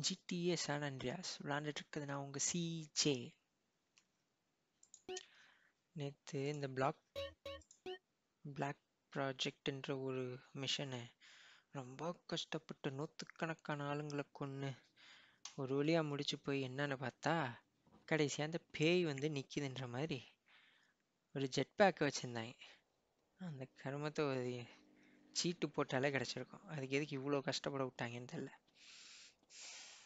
GTA San Andreas விளாண்டுட்டு நான் உங்கள் சிஜே நேற்று இந்த பிளாக் பிளாக் ப்ராஜெக்ட்ன்ற ஒரு மிஷனை ரொம்ப கஷ்டப்பட்டு நூற்றுக்கணக்கான ஆளுங்களை கொன்று ஒரு வழியாக முடிச்சு போய் என்னன்னு பார்த்தா கடைசியாக அந்த பேய் வந்து நிற்கிதுன்ற மாதிரி ஒரு ஜெட் பேக்கை வச்சுருந்தாங்க. அந்த கருமத்தை ஒரு சீட்டு போட்டாலே கிடச்சிருக்கும். அதுக்கு எதுக்கு இவ்வளோ கஷ்டப்பட விட்டாங்கன்னு தெரில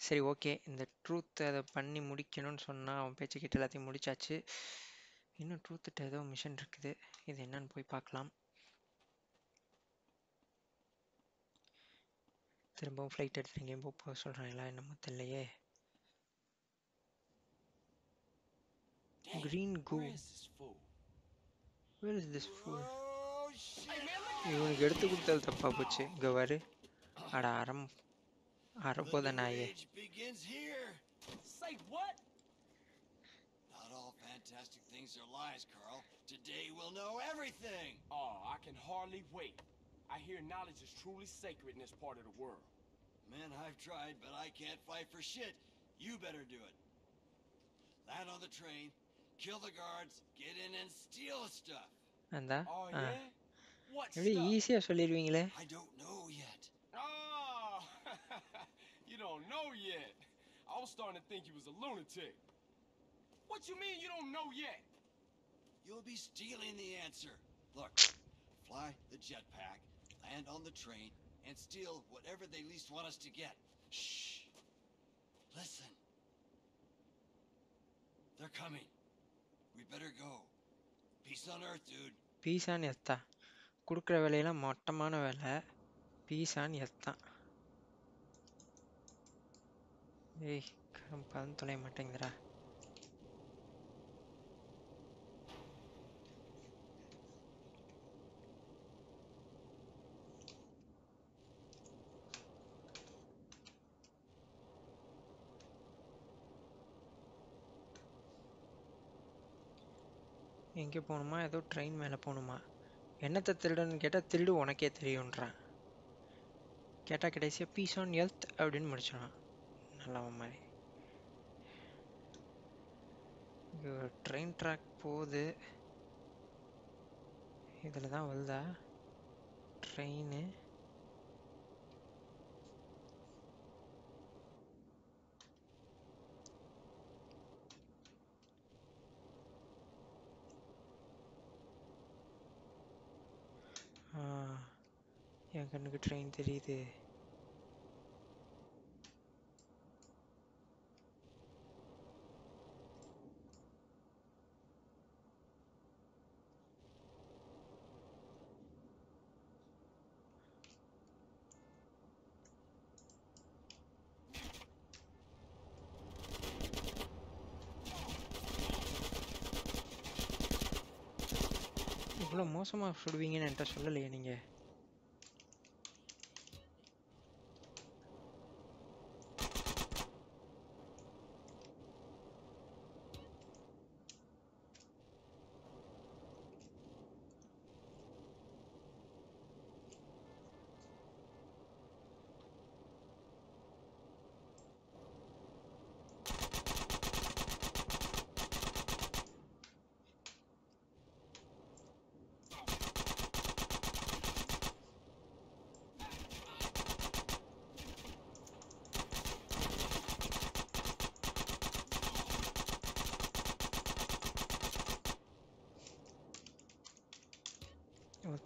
சரி ஓகே. இந்த ட்ரூத் அதை பண்ணி முடிக்கணும்னு சொன்னால் அவன் பேச்சு கிட்ட எல்லாத்தையும் முடிச்சாச்சு. இன்னும் ட்ரூத்துட்ட ஏதோ மிஷன் இருக்குது. இது என்னன்னு போய் பார்க்கலாம். திரும்பவும் ஃப்ளைட் எடுத்து எங்கேயும் போக போக சொல்கிறாங்களா என்னமோ தெரியலையே. This fool? Where is this fool! இவனுக்கு எடுத்து கொடுத்தது தப்பா போச்சு. இங்கே வரு. அட அறம். Arbodan aie. Say what? Not all fantastic things are lies, Carl. Today we'll know everything. Oh, I can hardly wait. I hear knowledge is truly sacred in this part of the world. Man, I've tried, but I can't fight for shit. You better do it. Land on the train, kill the guards, get in and steal stuff. And that? Oh, yeah? What stuff? Easy, I don't know. I was starting to think you was a lunatic. What you mean you don't know yet? You'll be stealing the answer. Look, fly the jetpack, land on the train, and steal whatever they least want us to get. Shh. Listen. They're coming. We better go. Peace on earth, dude. பீஸான்னு எத்தா கொடுக்குற வேலையெல்லாம் மொட்டமான வேலை பீஸான்னு எத்தான் ஏய் கரம் பதம் தொலைய மாட்டேங்குதுடா. எங்கே போகணுமா ஏதோ train மேலே போகணுமா என்னத்தை திருடுன்னு கேட்டால் திருடு உனக்கே தெரியுன்றான் கேட்டால் கடைசியாக பீஸ் ஆன் ஹெல்த் அப்படின்னு முடிச்சிடான் நல்லவன் மாதிரி. இங்கே ஒரு ட்ரெயின் ட்ராக் போகுது. இதில் தான் வருதா ட்ரெயின் ஆ என் கண்ணுக்கு ட்ரெயின் தெரியுது. இவ்வளோ மோசமாக சுடுவீங்கன்னு என்கிட்ட சொல்லலையே நீங்கள்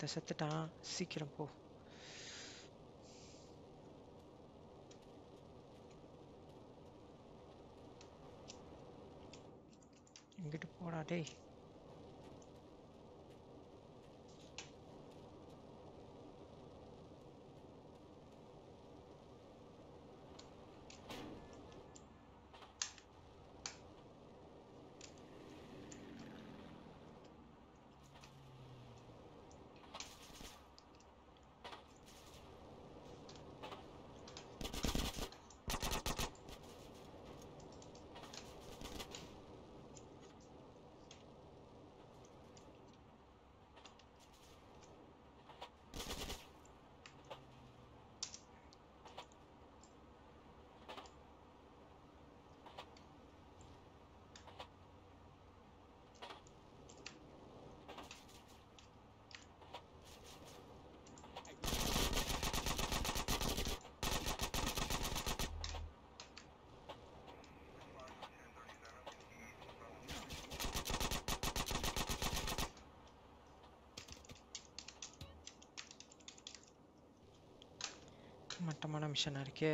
ஒருத்தன் செத்துட்டான். சீக்கிரம் போ. இங்கிட்டு போடா டேய். மட்டமான மிஷனாக இருக்கே?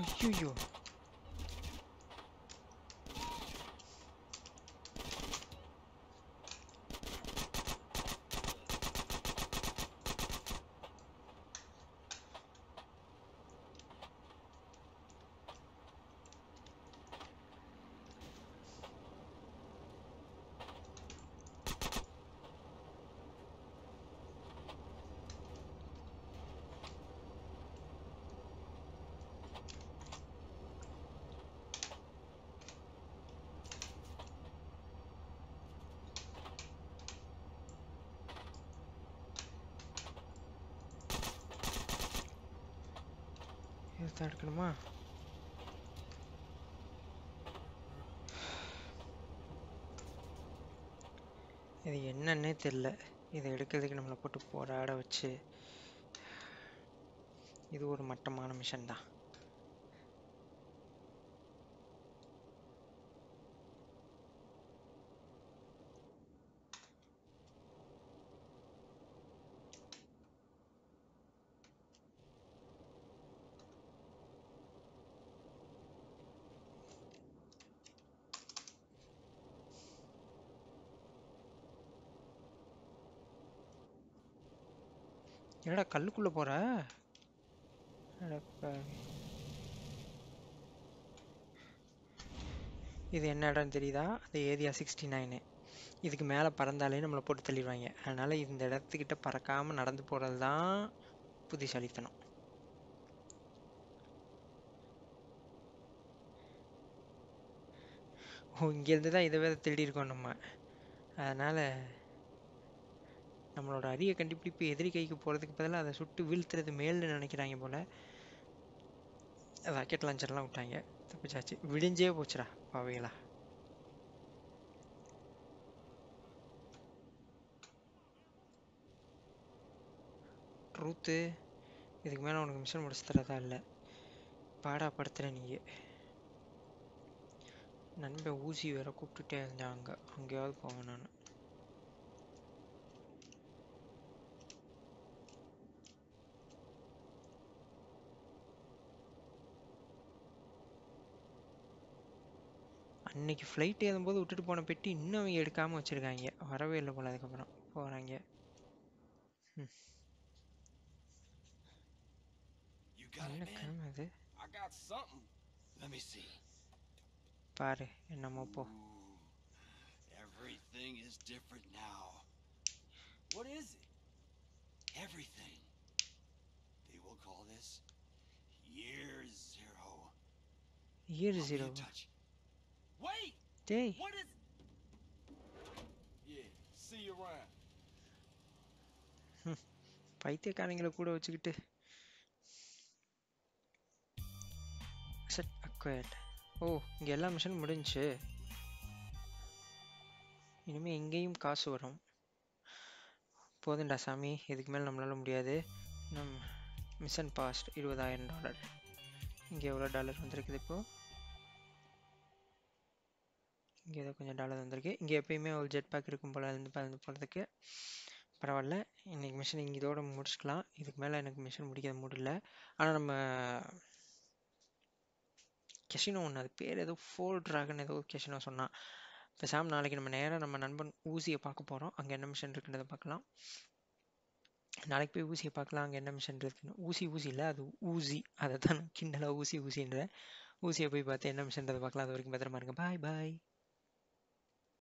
Ой-ой-ой. தான் எடுக்கணுமா இது என்னன்னே தெரில இதை எடுக்கிறதுக்கு நம்மளை போட்டு போராட வச்சு இது ஒரு மட்டமான மிஷன் தான். என்னடா கல்லுக்குள்ள போற? இது என்ன இடம்னு தெரியுதா? அது ஏரியா சிக்ஸ்டி நைனு இதுக்கு மேலே பறந்தாலே நம்மளை போட்டு தள்ளிடுவாங்க. அதனால் இந்த இடத்துக்கிட்ட பறக்காமல் நடந்து போகிறது தான் புத்திசாலித்தனம் ஓ இங்கேருந்து தான் இதை வேறு திருடியிருக்கோம் நம்ம. அதனால் நம்மளோட அரிய கண்டுபிடிப்பு எதிரி கைக்கு போகிறதுக்கு பதிலாக அதை சுட்டு வீழ்த்துறது மேல்னு நினைக்கிறாங்க போல். ராக்கெட் லான்ச்சர்லாம் விட்டாங்க. தப்பிச்சாச்சு. விடிஞ்சே போச்சுடா பாவைகளா. ட்ரூத்து இதுக்கு மேலே உனக்கு மிஷன் முடிச்சு தரதா இல்லை. பாடா படுத்துற நீங்கள் நண்பன் ஊசி வேற கூப்பிட்டுட்டே இருந்தேன் அங்கே அங்கேயாவது போவேன் நான். அன்னைக்கு ஃப்ளைட் ஏறும்போது விட்டுட்டு போன பெட்டி இன்னும் அவங்க எடுக்காமல் வச்சுருக்காங்க வரவே இல்லை போல அதுக்கப்புறம் போகிறாங்க got என்ன it, man? கிழமை அது I got something. Let me see. பாரு என்னமோ போ Ooh, everything is different now. What is it? Everything. They will call this Year Zero. Year I'll be zero in touch. டேய் What is. Yeah, see you around. பைத்தியக்காரங்களை கூட வச்சுக்கிட்டு. Set acquired ஓ இங்கே எல்லா mission முடிஞ்சுச்சு இனிமேல் எங்கேயும் காசு வரும். போதும்டா சாமி இதுக்கு மேலே நம்மளால முடியாது. நம் மிஷன் பாஸ்ட் இருபதாயிரம் டாலர் இங்கே எவ்வளோ டாலர் வந்திருக்குது இப்போ? இங்கே ஏதோ கொஞ்சம் டாலர் வந்திருக்கு. இங்கே எப்பயுமே ஒரு ஜெட் பேக் இருக்கும் போல் இருந்து பறந்து போகிறதுக்கு பரவாயில்ல. இன்றைக்கி மிஷின் இங்கே இதோட முடிச்சுக்கலாம். இதுக்கு மேலே எனக்கு மிஷின் முடிக்க முடியல ஆனால் நம்ம கெஷினோ ஒன்று அது பேர் ஏதோ ஃபோல் ட்ராகன் ஏதோ கெஷினோ சொன்னான் பேசாமல் நாளைக்கு நம்ம நேராக நம்ம நண்பன் ஊசியை பார்க்க போகிறோம் அங்கே என்ன மிஷன் இருக்குன்றதை பார்க்கலாம். நாளைக்கு போய் ஊசியை பார்க்கலாம். அங்கே என்ன மிஷன் இருக்குன்னு. ஊசி ஊசி இல்லை. அது ஊசி. அதை தான் கிண்டலாக ஊசி ஊசின்ற ஊசியை போய் பார்த்து என்ன மிஷன்றதை பார்க்கலாம். அது வரைக்கும் பத்திரமா இருங்க. பாய் பாய்